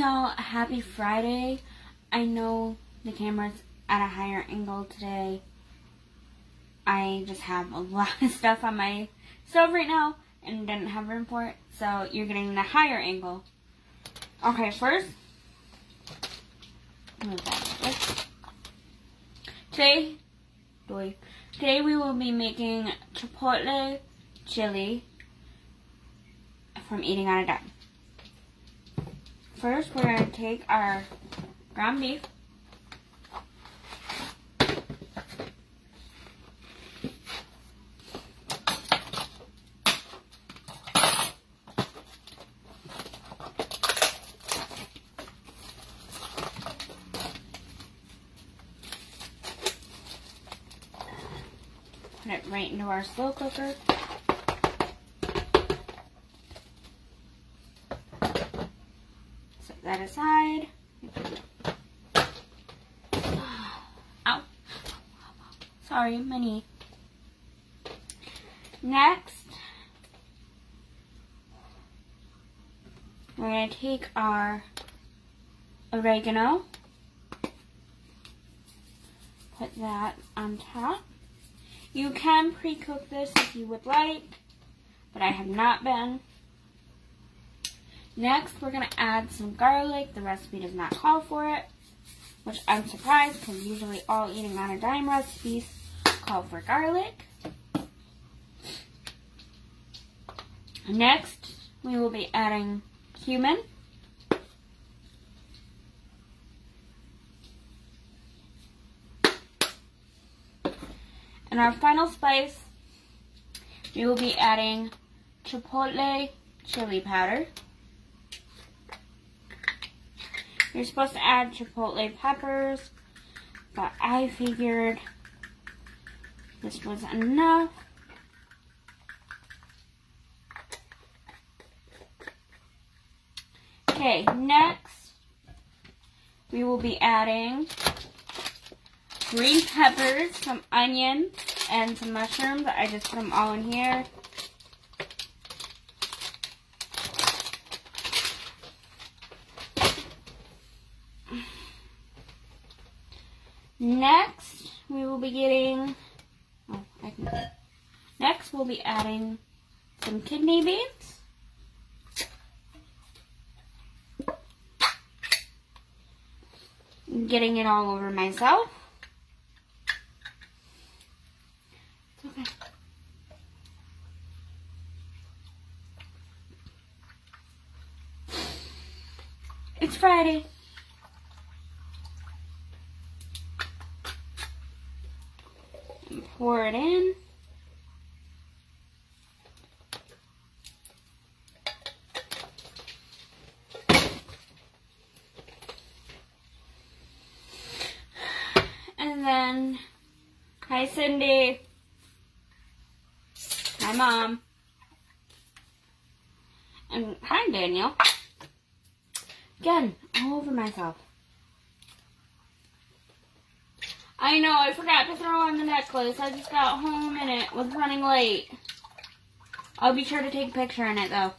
y'all a happy Friday. I know the camera's at a higher angle today. I just have a lot of stuff on my stove right now and didn't have room for it. So you're getting the higher angle. Okay, first. Today, today we will be making chipotle chili from eating on a dime. First, we're going to take our ground beef. Put it right into our slow cooker. That aside. Ow. Sorry, my knee. Next, we're going to take our oregano, put that on top. You can pre-cook this if you would like, but I have not been. Next, we're going to add some garlic. The recipe does not call for it, which I'm surprised because usually all eating on a dime recipes call for garlic. Next, we will be adding cumin. And our final spice, we will be adding chipotle chili powder. You're supposed to add chipotle peppers, but I figured this was enough. Okay, next we will be adding green peppers, some onion, and some mushrooms. I just put them all in here. Next, we will be getting, oh, I can, next we'll be adding some kidney beans. Getting it all over myself. It's okay. It's Friday. And pour it in. And then, hi Cindy. Hi Mom. And hi Daniel. Again, all over myself. I know, I forgot to throw on the necklace. I just got home and it was running late. I'll be sure to take a picture in it though.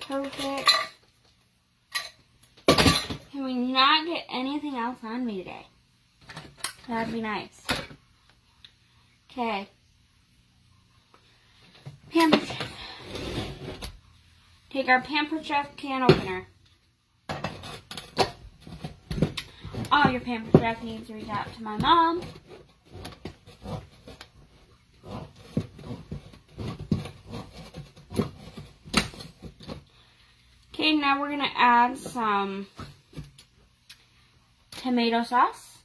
Perfect. Can we not get anything else on me today? That'd be nice. Okay. Take our Pamper Chef can opener. All your Pamper Chef needs to reach out to my mom. Okay, now we're going to add some tomato sauce.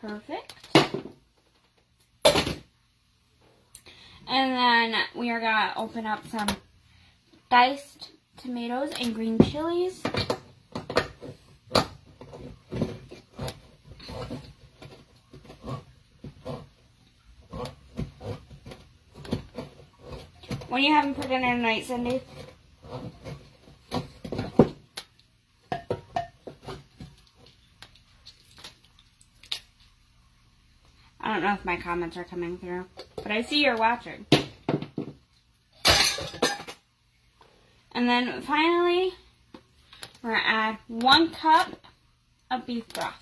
Perfect. And then we are going to open up some diced tomatoes and green chilies. When you having for dinner tonight, Cindy? Don't know if my comments are coming through, but I see you're watching. And then finally, we're going to add one cup of beef broth.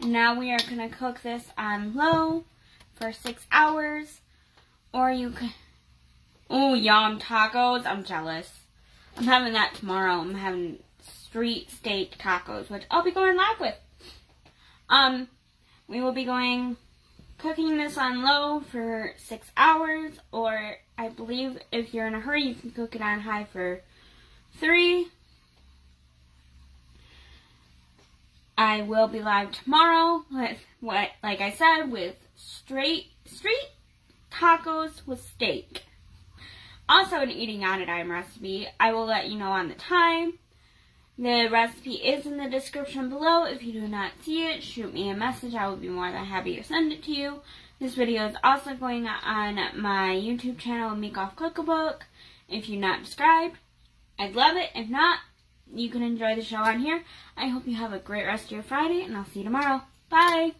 Now we are going to cook this on low for six hours. Or you can... Oh, yum, tacos. I'm jealous. I'm having that tomorrow. I'm having street steak tacos, which I'll be going live with. Um, we will be going cooking this on low for six hours, or I believe if you're in a hurry, you can cook it on high for three. I will be live tomorrow with what, like I said, with straight street tacos with steak. Also, an eating on a dime recipe. I will let you know on the time. The recipe is in the description below. If you do not see it, shoot me a message. I will be more than happy to send it to you. This video is also going on my YouTube channel, Make Off Cookbook. If you're not subscribed, I'd love it. If not, you can enjoy the show on here. I hope you have a great rest of your Friday, and I'll see you tomorrow. Bye!